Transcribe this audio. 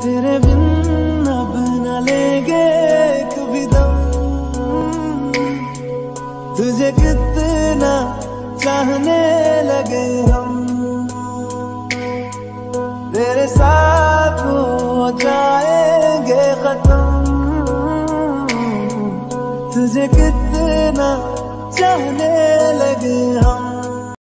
तेरे बिन अब न लेंगे कभी दम। तुझे कितना चाहने लगे हम। तेरे साथ हो जाएँगे खत्म। तुझे कितना चाहने लगे हम